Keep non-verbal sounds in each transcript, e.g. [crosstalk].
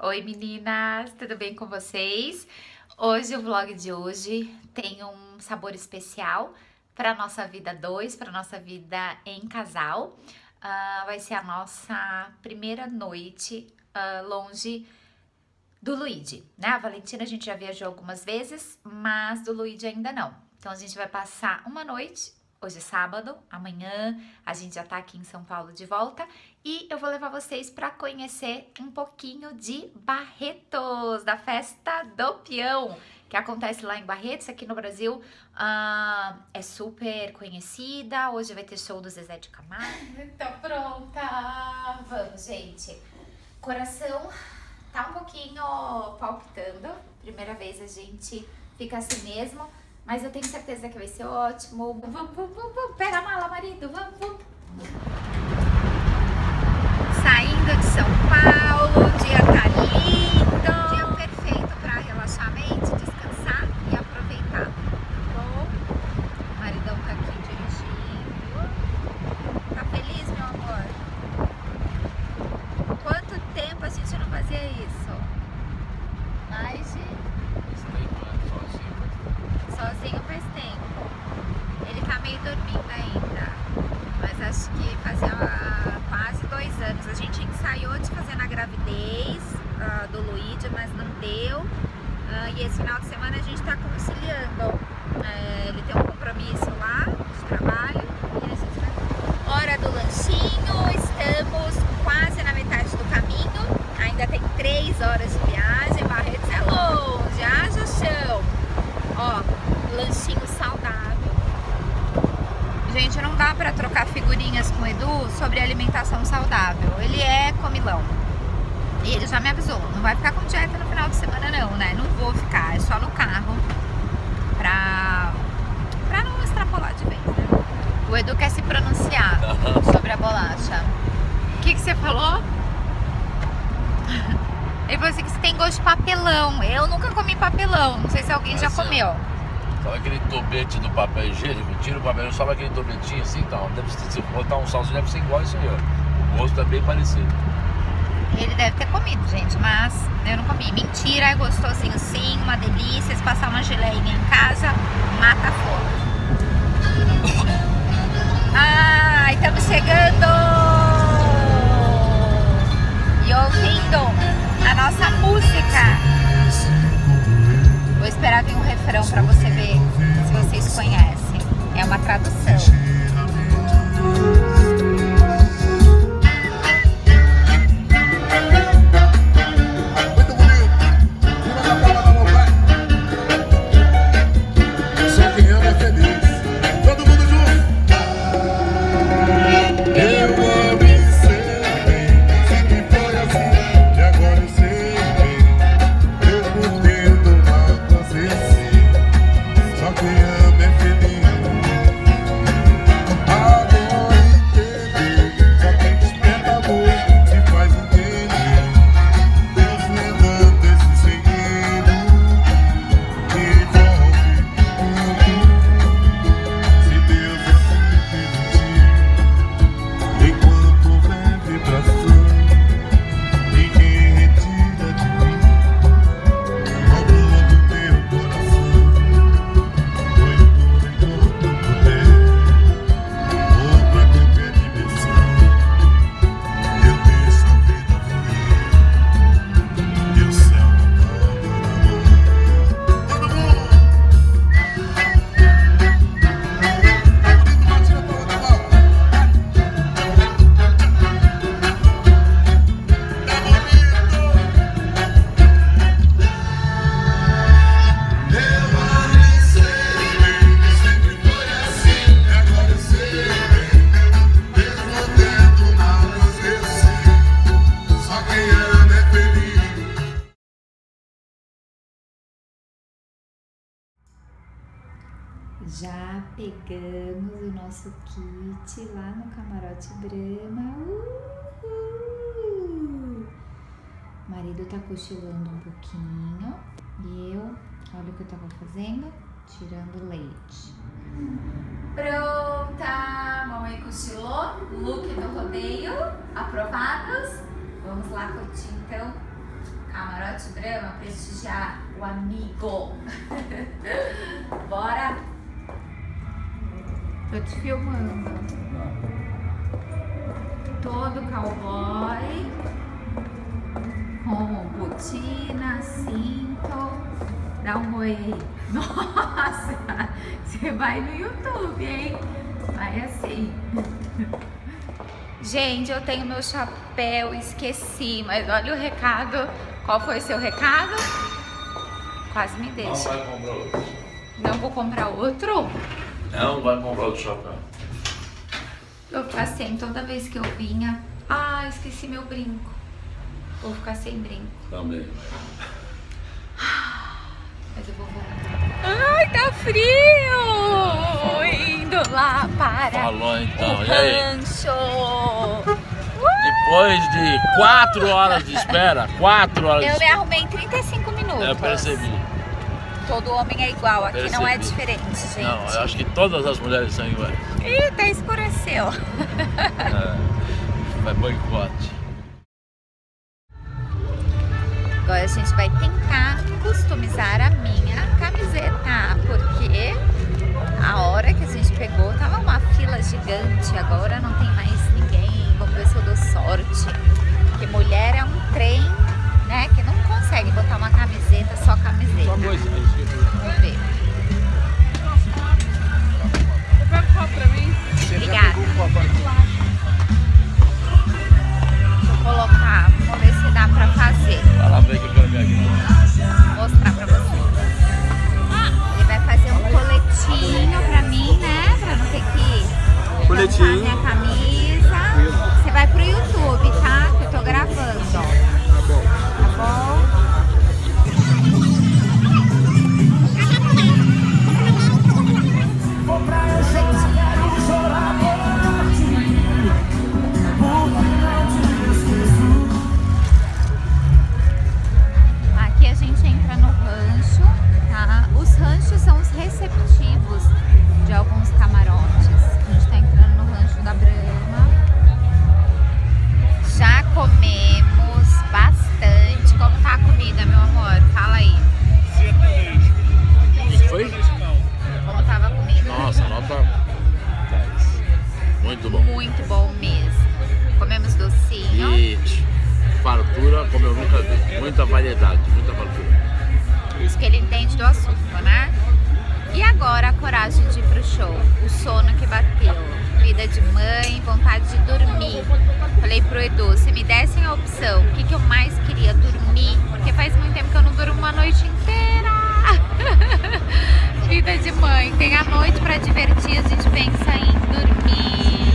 Oi meninas, tudo bem com vocês? Hoje o vlog de hoje tem um sabor especial para nossa vida dois, para nossa vida em casal. Uh, vai ser a nossa primeira noite uh, longe do Luigi, né? A Valentina a gente já viajou algumas vezes, mas do Luigi ainda não. Então a gente vai passar uma noite Hoje é sábado, amanhã a gente já tá aqui em São Paulo de volta e eu vou levar vocês para conhecer um pouquinho de Barretos, da festa do peão, que acontece lá em Barretos, aqui no Brasil. Uh, é super conhecida, hoje vai ter show do Zezé de Camargo. [laughs] Tá pronta! Vamos, gente. Coração tá um pouquinho palpitando, primeira vez a gente fica assim mesmo. Mas eu tenho certeza que vai ser ótimo. Vamos, vamos, vamos, vamos. Pega a mala, marido. Vamos, vamos. Saindo de São Paulo, o dia tá lindo. Dia perfeito para relaxar a mente, descansar e aproveitar. Tá bom? O maridão tá aqui dirigindo. Tá feliz, meu amor? Quanto tempo a gente não fazia isso? Mais de faz tempo. Ele tá meio dormindo ainda, mas acho que fazia quase dois anos. A gente ensaiou de fazer na gravidez uh, do Luigi, mas não deu. Uh, e esse final de semana a gente tá conciliando. Uh, ele tem um compromisso lá de trabalho e a gente vai... Hora do lanchinho, estamos quase na metade do caminho. Ainda tem três horas de viagem, Barretos é longe, haja chão. Ó, lanchinho saudável. Gente, não dá pra trocar figurinhas com o Edu sobre alimentação saudável. Ele é comilão. E ele já me avisou, não vai ficar com dieta no final de semana não, né? Não vou ficar, é só no carro pra, pra não extrapolar de vez, né? O Edu quer se pronunciar [laughs] sobre a bolacha. O que, que você falou? [laughs] Ele falou assim que você tem gosto de papelão. Eu nunca comi papelão. Não sei se alguém já comeu. Sabe aquele tobete do papel higiênico? Tira o papel, sobe aquele tobetinho assim, então. Deve ser, se botar um salzinho, deve ser igual isso aí, ó. O gosto é bem parecido. Ele deve ter comido, gente, mas eu não comi. Mentira, é gostosinho sim, uma delícia. Se passar uma geleinha em casa, mata a É pegamos o nosso kit lá no camarote Brahma. Uhul! O marido tá cochilando um pouquinho e eu, olha o que eu tava fazendo, tirando leite. Pronta! Mamãe cochilou, look do rodeio, aprovados. Vamos lá curtir então grama, prestigiar o amigo. [laughs] Bora? Tô te filmando. Todo cowboy com botina, cinto. Dá um oi aí. [laughs] Nossa, você vai no YouTube, hein? Vai assim. Gente, eu tenho meu chapéu, esqueci, mas olha o recado. Qual foi o seu recado? Quase me deixa. Não vai comprar outro. Não vou comprar outro? Não vai comprar outro chapéu. Eu ficar sem toda vez que eu vinha. Ah, esqueci meu brinco. Vou ficar sem brinco. Também. Mas eu vou voltar. Ai, tá frio! Indo lá para Falou então. o E aí? rancho. Depois de 4 horas de espera, 4 horas de Eu me espera. arrumei em 35 minutos. Eu percebi. Todo homem é igual, aqui não é diferente, gente. Não, eu acho que todas as mulheres são iguais. Ih, até escureceu. É, vai boicote. Agora a gente vai tentar customizar a minha camiseta, porque a hora que a gente pegou tava uma fila gigante, agora não tem mais ninguém. Vamos ver se eu dou sorte. Porque mulher é um trem, do assunto, né? E agora a coragem de ir pro show. O sono que bateu. Vida de mãe, vontade de dormir. Falei pro Edu, se me dessem a opção, o que, que eu mais queria? Dormir. Porque faz muito tempo que eu não durmo uma noite inteira. [laughs] Vida de mãe. Tem a noite pra divertir, a gente pensa em dormir.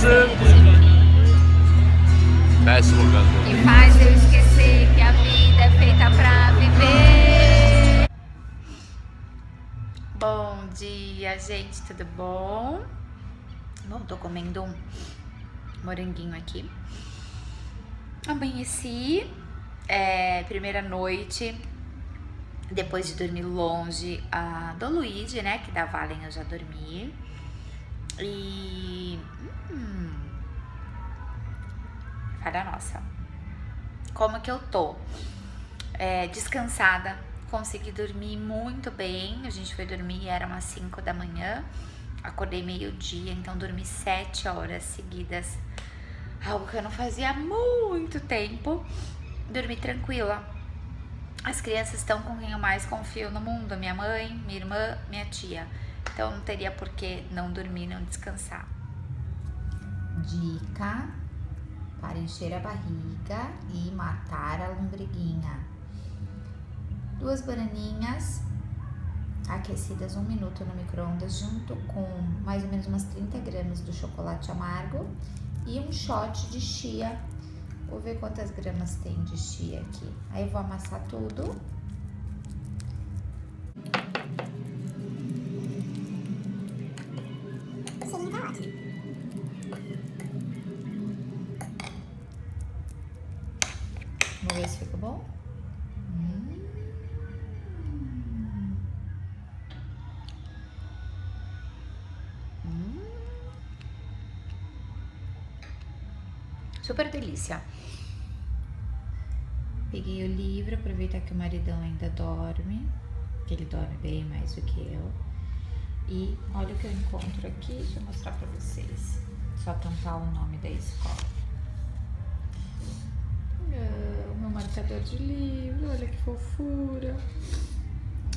Mim. Péssimo cantor. Que faz eu esquecer que a vida é feita pra viver. Bom dia, gente, tudo bom? Bom, tô comendo um moranguinho aqui. Amanheci, é, primeira noite, depois de dormir longe a do Luigi, né? Que da Valen eu já dormi. E. Hum, nossa. Como que eu tô? É, descansada, consegui dormir muito bem. A gente foi dormir, era umas 5 da manhã. Acordei meio-dia, então dormi 7 horas seguidas. Algo que eu não fazia há muito tempo. Dormi tranquila. As crianças estão com quem eu mais confio no mundo: minha mãe, minha irmã, minha tia. Então não teria por que não dormir, não descansar. Dica para encher a barriga e matar a lombriguinha. Duas bananinhas aquecidas um minuto no micro-ondas junto com mais ou menos umas 30 gramas do chocolate amargo e um shot de chia. Vou ver quantas gramas tem de chia aqui. Aí eu vou amassar tudo. Vamos ver se fica bom. Hum. Super delícia. Peguei o livro, aproveitar que o maridão ainda dorme, que ele dorme bem mais do que eu. E olha o que eu encontro aqui, deixa eu mostrar pra vocês. Só tampar o nome da escola. O meu marcador de livro, olha que fofura.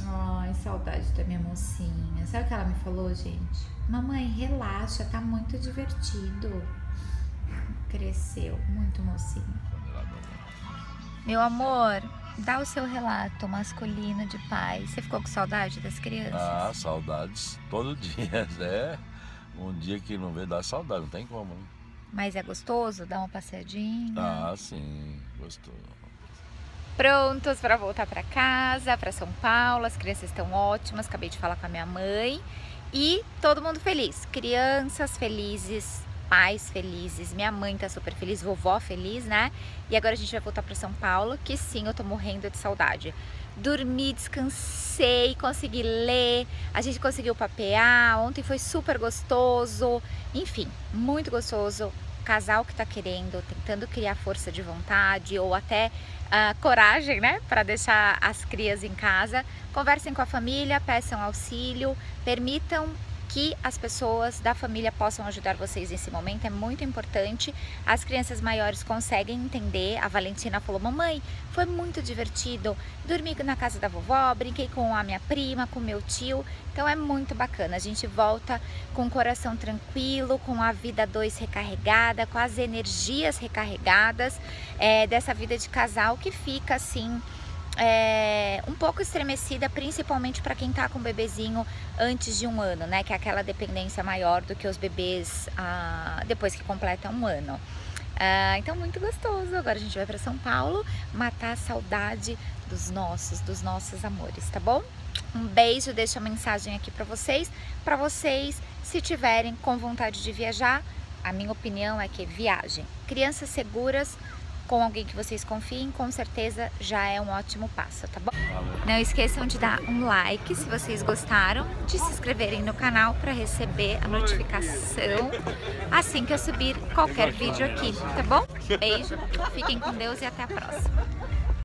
Ai, saudade da minha mocinha. Sabe o que ela me falou, gente? Mamãe, relaxa, tá muito divertido. Cresceu, muito mocinho. Meu amor, dá o seu relato masculino de pai. Você ficou com saudade das crianças? Ah, saudades todo dia. [laughs] É um dia que não vê dá saudade, não tem como. Né? Mas é gostoso dar uma passeadinha? Ah, sim, gostou. Prontos para voltar para casa, para São Paulo. As crianças estão ótimas. Acabei de falar com a minha mãe. E todo mundo feliz. Crianças felizes, pais felizes. Minha mãe tá super feliz, vovó feliz, né? E agora a gente vai voltar para São Paulo, que sim, eu tô morrendo de saudade. Dormi, descansei, consegui ler, a gente conseguiu papear. Ontem foi super gostoso. Enfim, muito gostoso. Casal que tá querendo, tentando criar força de vontade ou até uh, coragem, né, para deixar as crias em casa. Conversem com a família, peçam auxílio, permitam que as pessoas da família possam ajudar vocês nesse momento é muito importante. As crianças maiores conseguem entender. A Valentina falou: Mamãe, foi muito divertido. Dormi na casa da vovó, brinquei com a minha prima, com meu tio. Então é muito bacana. A gente volta com o coração tranquilo, com a vida dois recarregada, com as energias recarregadas é, dessa vida de casal que fica assim é, um pouco estremecida, principalmente para quem tá com o bebezinho antes de um ano, né? Que é aquela dependência maior do que os bebês ah, depois que completam um ano. Ah, então, muito gostoso. Agora a gente vai para São Paulo matar a saudade dos nossos, dos nossos amores, tá bom? Um beijo, deixo a mensagem aqui para vocês. Para vocês, se tiverem com vontade de viajar, a minha opinião é que viajem. Crianças seguras com alguém que vocês confiem, com certeza já é um ótimo passo, tá bom? Não esqueçam de dar um like se vocês gostaram, de se inscreverem no canal para receber a notificação assim que eu subir qualquer vídeo aqui, tá bom? Beijo, fiquem com Deus e até a próxima.